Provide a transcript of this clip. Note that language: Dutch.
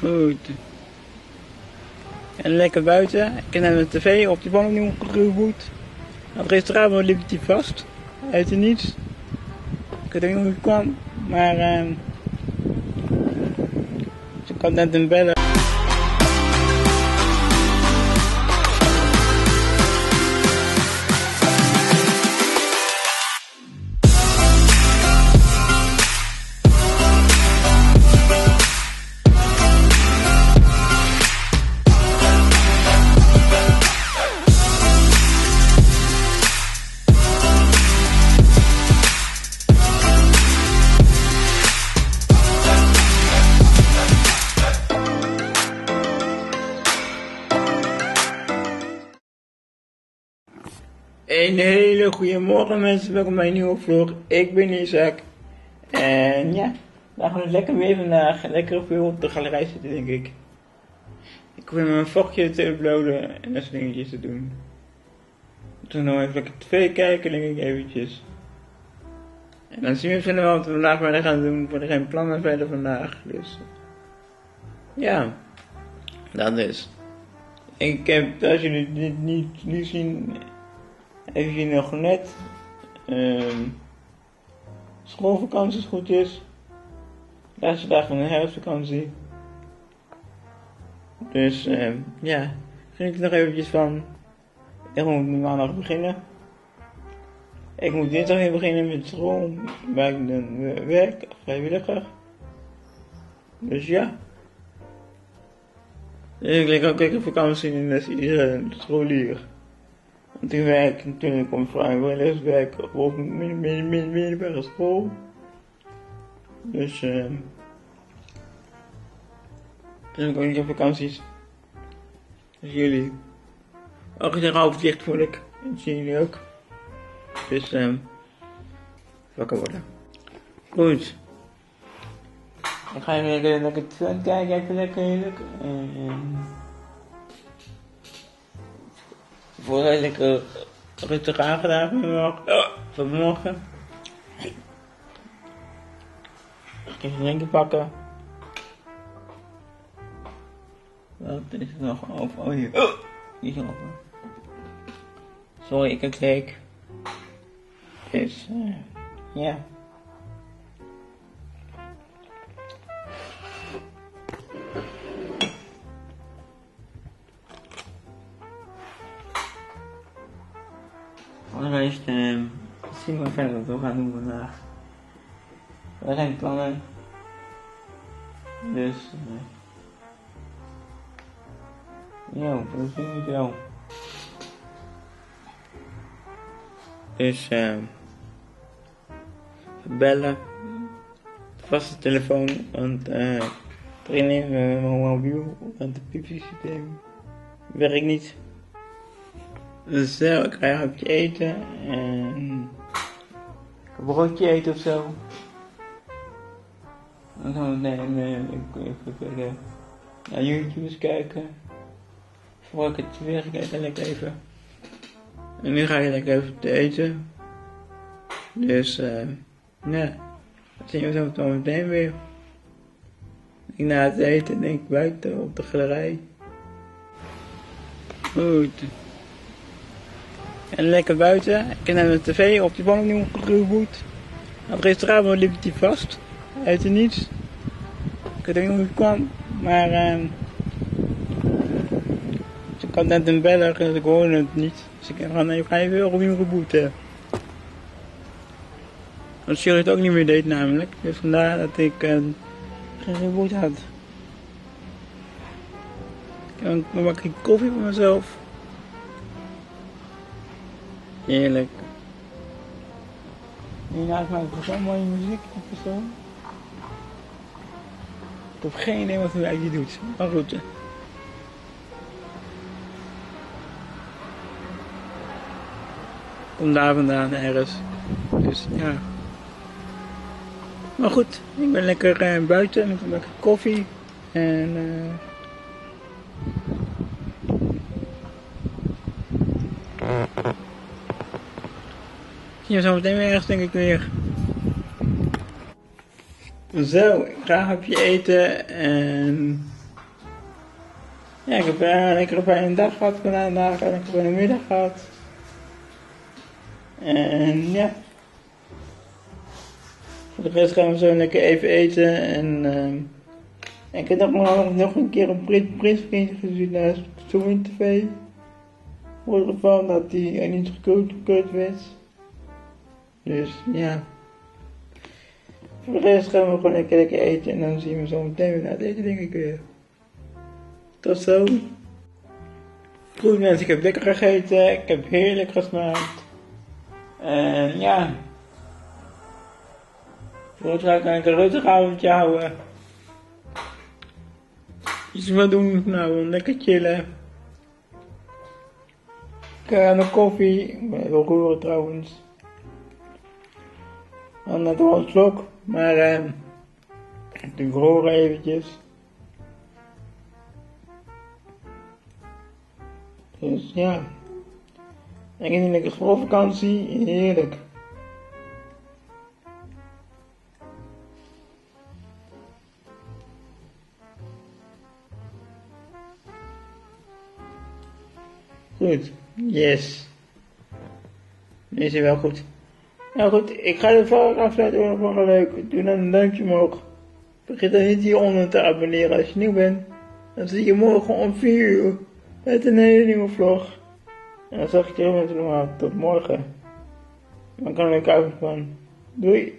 Goed. En lekker buiten. Ik heb mijn tv op die bank gereboot. Het restaurant liep die vast. Uit het niets. Ik weet niet hoe het kwam. Maar ehm ze kwam net een bellen. Een hele goede morgen mensen, welkom bij een nieuwe vlog. Ik ben Isaac. En ja, we gaan lekker weer vandaag. Lekker veel op de galerij zitten denk ik. Ik probeer mijn vakje te uploaden en dat soort dingetjes te doen. Toen nog even lekker tv kijken denk ik eventjes. En dan zien we verder wat we vandaag verder gaan doen. Ik heb geen plannen verder vandaag. Dus ja, dat is. Ik heb, als jullie dit niet, niet zien, Even zien nog net. ehm schoolvakantie is goed is. Laatste dag de herfstvakantie. Dus ehm ja, geniet er nog eventjes van. Ik moet maandag beginnen. Ik moet dinsdag weer beginnen met school. Waar ik dan eh, werk, vrijwilliger. Dus ja. Ik lig ook lekker vakantie in de iedere scholier. Want ik werk natuurlijk om vrijwilligerswerk op een middelbare school. Dus eh. dus ik ook niet op vakanties. Dus jullie. Ook een dicht voel ik. Dat zien jullie ook. Dus eh. wakker worden. Goed. Dan ga je lekker film kijken, even lekker heerlijk. En, Vooral lekker rustig aangedaan vanmorgen. vanmorgen. Even een drinkje pakken. Wat is er nog over? Oh hier. Oh, die is er over. Sorry, ik heb leek. Dus, uh, ja. Voor de rest uh, zien we verder wat we gaan doen vandaag. We zijn plannen. Dus, uh, ja, we zien het wel. Dus, eh, bellen. Vaste telefoon, want eh, trainen met mijn mobiel, want de piepsysteem werkt niet. Dus zo, ik ga een hapje eten en een broodje eten of zo. Dan gaan we nee, nee, ik even kijken. Naar YouTube eens kijken. Voor ik het weer kijk, lekker even. En nu ga je lekker even te eten. Dus, eh, ja. Dan zien we zo meteen weer. Ik na het eten denk ik buiten op de galerij. Goed. En lekker buiten. Ik heb mijn tv op die bank gereboot. Het restaurant liep die vast. Uit het niets. Ik weet niet hoe het kwam. Maar ehm ze kwam net een beller ik hoorde het niet. Dus ik heb gewoon even, even opnieuw gebooten. Want Shirley het ook niet meer deed namelijk. Dus vandaar dat ik uh, geen reboot had. Ik heb een koffie voor mezelf. Heerlijk. Hiernaast maak ik zo'n mooie muziek zo. Ik heb geen idee wat hij eigenlijk doet. Maar goed. Kom daar vandaan ergens. Dus ja. Maar goed, ik ben lekker uh, buiten met een lekker koffie. En uh, we zo meteen weer ergens denk ik weer. Zo, ik ga een hapje eten en Ja, ik heb lekker een fijne dag gehad vandaag en ik heb een middag gehad. En ja. Voor de rest gaan we zo lekker even eten en... Uh, ik heb nog, nog, een keer een prins, prinsvriend gezien naar Zoom TV. Hoorde ervan dat hij niet gekookt werd. Dus ja. Voor de rest gaan we gewoon lekker, lekker eten en dan zien we zo meteen weer naar het eten denk ik weer. Tot zo. Goed mensen, ik heb lekker gegeten, ik heb heerlijk gesmaakt. En ja. Voor ga ik een rustig avondje houden. Iets wat doen nou, lekker chillen. Ik heb een koffie, ik ben wel roeren trouwens. Wel een slok, maar eh, ik roeren eventjes. Dus ja. Lekker schoolvakantie, heerlijk. Goed, yes. Nu is hij wel goed. Nou goed, ik ga de vorige afsluiten nog wel leuk. Doe dan een duimpje omhoog. Vergeet dan niet hieronder te abonneren als je nieuw bent. Dan zie je morgen om 4 uur met een hele nieuwe vlog. En dan zeg ik mensen normaal tot morgen. Dan kan ik uit van. Doei.